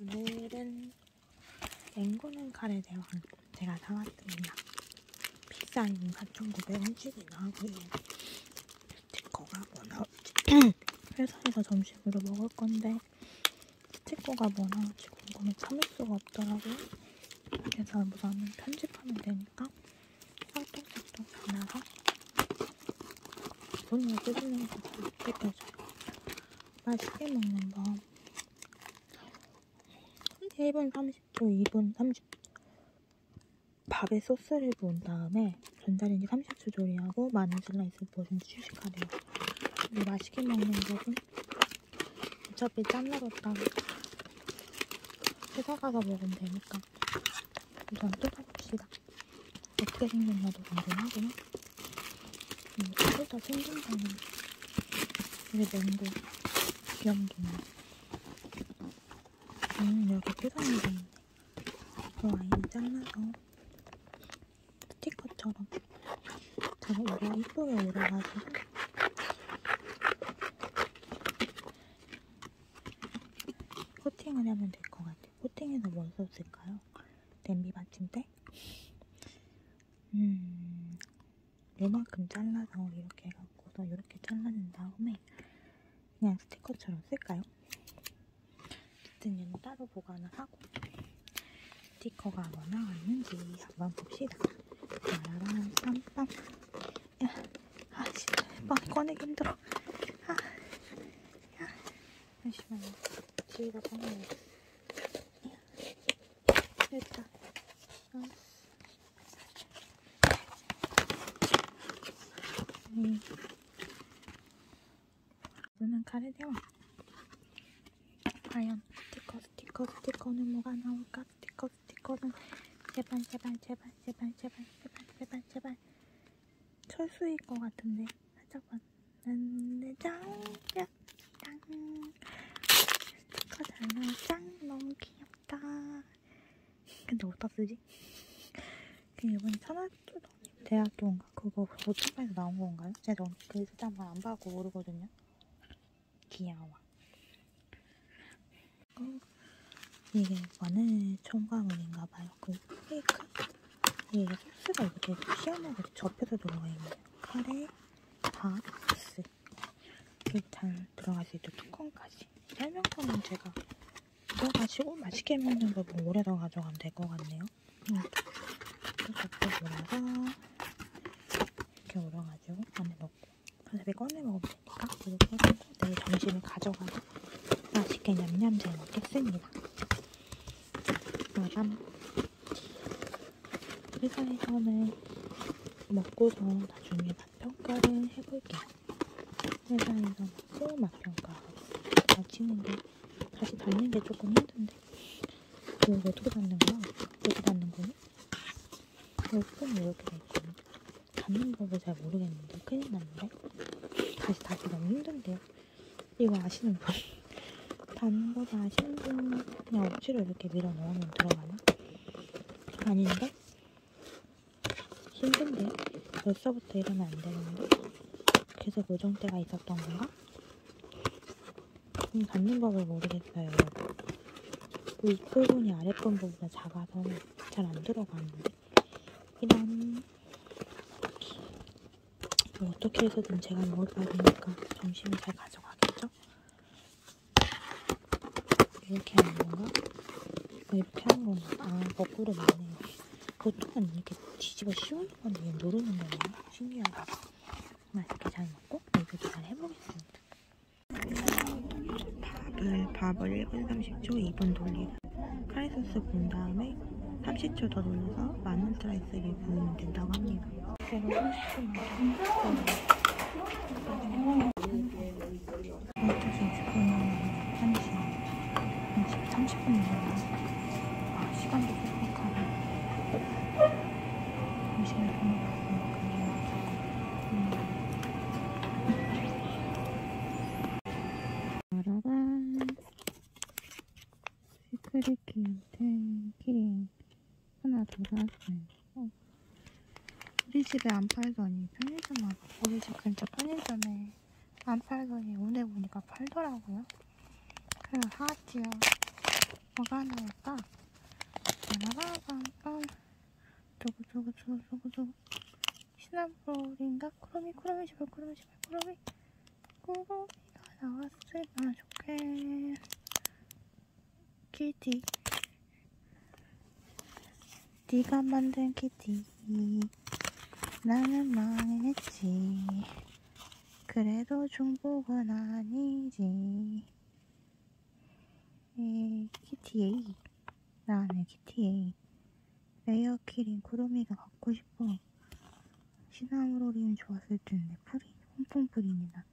오늘은 앵고는 카레 대왕 제가 사왔습니다. 비싼 4,900원씩이나 하고요. 스티커가 뭐 나올지 회사에서 점심으로 먹을 건데 스티커가 뭐 나올지 궁금해 참을 수가 없더라고요. 그래서 우선 편집하면 되니까 쌍둥쌍둥 잘라서 손으로 뜯으면 뜯겨져요. 맛있게 먹는 법 1분 30초, 2분 30초 밥에 소스를 부은 다음에 전자레인지 30초 조리하고 마늘 슬라이스 부어준 휴식하래요. 근데 맛있게 먹는 법은 어차피 잘라뒀다가 회사 가서 먹으면 되니까 우선 뜯어봅시다. 어떻게 생겼나도 궁금하고요. 음, 뜯어 생긴 거는 이게 맹고 귀염둥이 음, 이렇게 포장이 돼 있네. 그 와인을 잘라서 스티커처럼 잘 오려, 이쁘게 오려가지고 코팅을 하면 될 것 같아요. 코팅해서 뭘 썼을까요? 냄비 받침대? 음, 요만큼 잘라서 이렇게 해갖고서 이렇게 잘라낸 다음에 그냥 스티커처럼 쓸까요? 어쨌든 얘는 따로 보관을 하고 스티커가 뭐 나왔는지 한번 봅시다. 짜라란 빰빰 야, 아 진짜 빵 꺼내기 힘들어. 아, 야, 잠시만요. 뒤에다 꺼내야 돼. 됐다. 어. 음. 이거는 카레대왕. 과연 스티커 스티커 스티커는 뭐가 나올까? 스티커 스티커는 제발 제발 제발 제발 제발 제발 제발 제발. 철수일 것 같은데. 살짝 봤는데 짱야 짱 스티커 잘 나와. 짱 너무 귀엽다. 근데 어디다 쓰지? 그 이번에 천안초등 대학교인가? 그거 오토바이에서 나온 건가요? 제가 그 글자만 안 봐고 모르거든요. 귀여워. 어, 이게 마늘 첨가물인가 봐요. 그 케이크? 이게 소스가 이렇게 시원하게 접혀서 들어가 있네요. 카레, 밥, 소스. 이렇게 잘 들어갈 수 있죠. 뚜껑까지. 설명서는 제가 읽어가지고 맛있게 먹는 법은 오래더 가져가면 될 것 같네요. 이렇게 또 접혀 몰아서 이렇게 올려가지고 안에 넣고 어차피 꺼내 먹으면 되니까 이렇게 해서 내일 점심을 가져가서 맛있게 냠냠 잘 먹겠습니다. 마감. 회사에서는 먹고서 나중에 맛평가를 해볼게요. 회사에서 먹고 맛평가하겠습니다. 다치는 게, 다시 닫는 게 조금 힘든데. 이거 어떻게 닫는 거야? 어떻게 닫는 거니? 여기는 이렇게 돼 있거든요. 닫는 법을 잘 모르겠는데, 큰일 났는데. 다시 닫기 너무 힘든데요. 이거 아시는 분? 닫는 거 아시는 분 그냥 억지로 이렇게 밀어 넣으면 들어가나? 아닌데? 힘든데? 벌써부터 이러면 안 되는데? 계속 고정대가 있었던 건가? 음, 닫는 법을 모르겠어요. 그 입부분이 아랫부분보다 작아서 잘 안 들어가는데. 이런 뭐 어떻게 해서든 제가 먹을 거니까 점심을 잘 가져가겠죠? 이렇게 하는 건가? 아, 이렇게 하는 건가? 아, 거꾸로 맞네요. 보통은 이렇게 뒤집어 씌우는 건데 얘 누르는 거네요. 신기하다. 맛있게 잘 먹고 리뷰도 잘 해보겠습니다. 밥을, 밥을 1분 30초, 2분 돌리고 카레 소스 부은 다음에 30초 더 돌려서 마늘 슬라이스를 부으면 된다고 합니다. 제가 30초만 어 30분이네요. 아, 시간도 촉박하네. 점심을 보내봤으니까. 음. 짜라란. secret key ring, key ring. 하나 더. 어. 우리 집에 안 팔더니 편의점 와봐. 우리 집 근처 편의점에 안 팔더니 오늘 보니까 팔더라고요. 그래서 사왔지요. 뭐가 나올까? 빠라바밤밤 두구두구두구두구두구 시나볼인가? 쿠로미 쿠로미 제발 쿠로미 제발 쿠로미 쿠로미가 나왔으면 좋겠. 키티 네가 만든 키티 나는 망했지. 그래도 중복은 아니지 에, 키티에이 나는 키티에이 레어 키링 구름이가 갖고 싶어 시나무로리는 좋았을 텐데 프린 홈폰 프린이다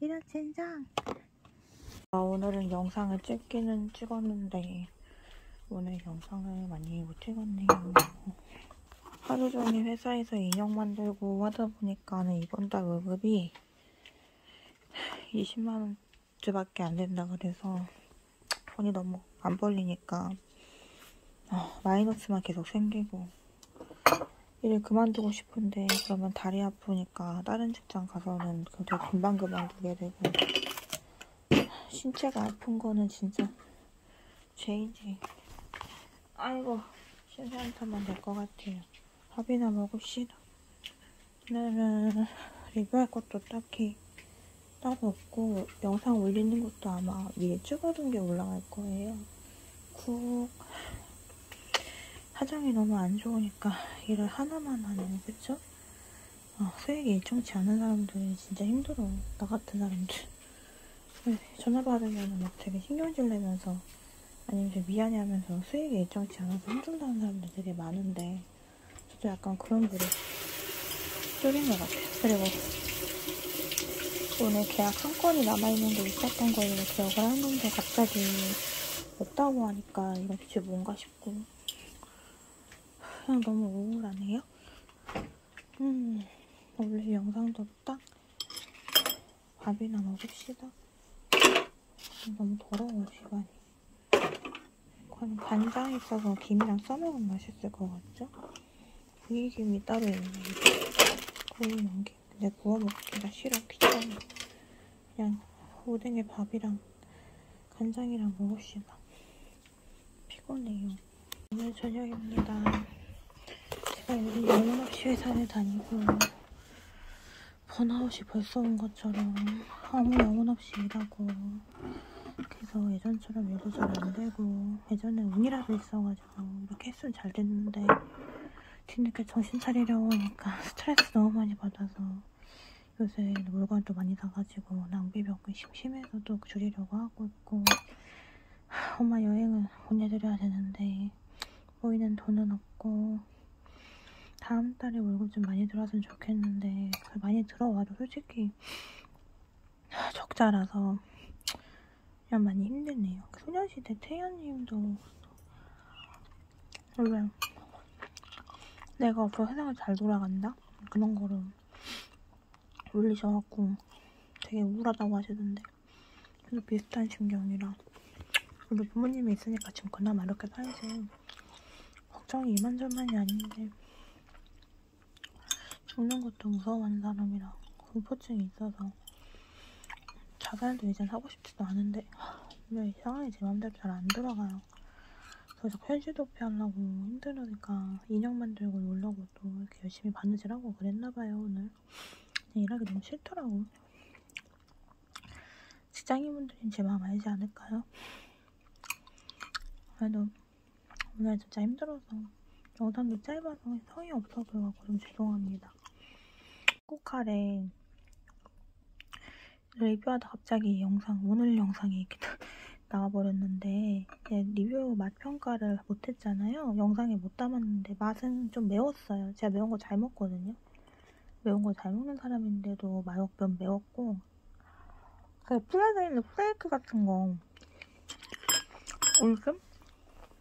이런 젠장 아, 오늘은 영상을 찍기는 찍었는데 오늘 영상을 많이 못 찍었네요 하루 종일 회사에서 인형 만들고 하다 보니까는 이번 달 월급이 20만원쯤밖에 안 된다 그래서 돈이 너무 안 벌리니까 어, 마이너스만 계속 생기고 일을 그만두고 싶은데 그러면 다리 아프니까 다른 직장 가서는 그게 금방 그만두게 되고 신체가 아픈 거는 진짜 죄이지. 아이고 신세한테만 될 것 같아요. 밥이나 먹읍시다. 오늘은 리뷰할 것도 딱히 따로 없고 영상 올리는 것도 아마 미리 찍어둔 게 올라갈 거예요. 쿡 사정이 너무 안 좋으니까 일을 하나만 하네요 그쵸? 어, 수익이 일정치 않은 사람들이 진짜 힘들어. 나 같은 사람들. 전화 받으면 막 되게 신경질 내면서 아니면 좀 미안해 하면서 수익이 일정치 않아서 힘들다는 사람들 되게 많은데 저도 약간 그런 부를 쫄인 것 같아요. 그리고 오늘 계약 한 건이 남아있는 게 있었던 걸로 기억을 하는데 갑자기 없다고 하니까 이건 대체 뭔가 싶고 그냥 너무 우울하네요. 음, 원래 영상도 딱 밥이나 먹읍시다. 너무 더러워, 집안이. 간장 있어서 김이랑 써먹으면 맛있을 것 같죠? 구이김이 따로 있네. 구이는 김. 근데 구워 먹기가 싫어, 귀찮아. 그냥 오뎅에 밥이랑 간장이랑 먹읍시다. 피곤해요. 오늘 저녁입니다. 제가 요즘 영혼 없이 회사를 다니고 번아웃이 벌써 온 것처럼 아무 영혼 없이 일하고 그래서 예전처럼 일도 잘 안 되고 예전에 운이라도 있어가지고 이렇게 했으면 잘 됐는데 뒤늦게 정신 차리려고 하니까 스트레스 너무 많이 받아서 요새 물건도 많이 사가지고 낭비병이 심심해서 또 줄이려고 하고 있고 엄마 여행을 보내드려야 되는데 모이는 돈은 없고 다음 달에 월급 좀 많이 들어왔으면 좋겠는데 많이 들어와도 솔직히 적자라서 그냥 많이 힘드네요. 소녀시대 태연님도 원래 내가 없어 세상을 잘 돌아간다? 그런 거를 올리셔갖고 되게 우울하다고 하시던데. 그래서 비슷한 심경이라. 우리 부모님이 있으니까 지금 그나마 이렇게 살지. 걱정이 이만저만이 아닌데. 죽는 것도 무서워하는 사람이라 공포증이 있어서 자살도 이젠 하고 싶지도 않은데. 왜 이상하게 제 맘대로 잘안 들어가요. 그래서 현실 도피하려고 힘들으니까 인형 만들고 놀려고 또 이렇게 열심히 바느질하고 그랬나봐요 오늘. 일하기 너무 싫더라고. 직장인분들은 제 마음 알지 않을까요? 그래도 오늘 진짜 힘들어서 영상도 짧아서 성의 없어 보여서 좀 죄송합니다. 코카레 리뷰하다 갑자기 영상 오늘 영상이 이렇게 나와버렸는데 리뷰 맛 평가를 못했잖아요. 영상에 못 담았는데 맛은 좀 매웠어요. 제가 매운 거 잘 먹거든요. 매운 거 잘 먹는 사람인데도 마요면 매웠고 그 플라자에 있는 프레이크 같은 거 올금?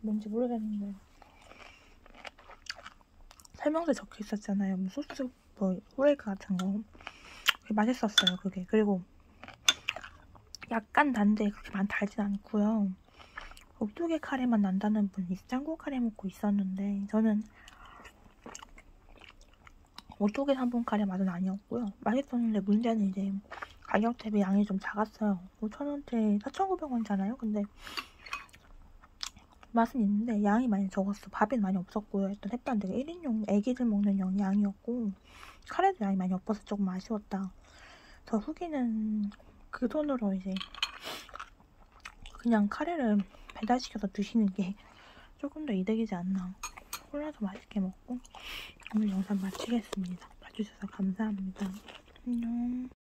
뭔지 모르겠는데 설명서에 적혀 있었잖아요. 뭐 소스 뭐 후레이크 같은 거 맛있었어요 그게 그리고 약간 단데 그렇게 많이 달진 않고요 옥두개 카레만 난다는 분이 짱구 카레 먹고 있었는데 저는 오뚜기 3분 카레 맛은 아니었고요 맛있었는데 문제는 이제 가격 대비 양이 좀 작았어요 5천원대 4,900원이잖아요 근데 맛은 있는데 양이 많이 적었어. 밥이 많이 없었고요. 일단 햇반 되게 1인용 애기들 먹는 양, 양이었고 카레도 양이 많이 없어서 조금 아쉬웠다. 저 후기는 그 돈으로 이제 그냥 카레를 배달시켜서 드시는 게 조금 더 이득이지 않나. 콜라도 맛있게 먹고 오늘 영상 마치겠습니다. 봐주셔서 감사합니다. 안녕.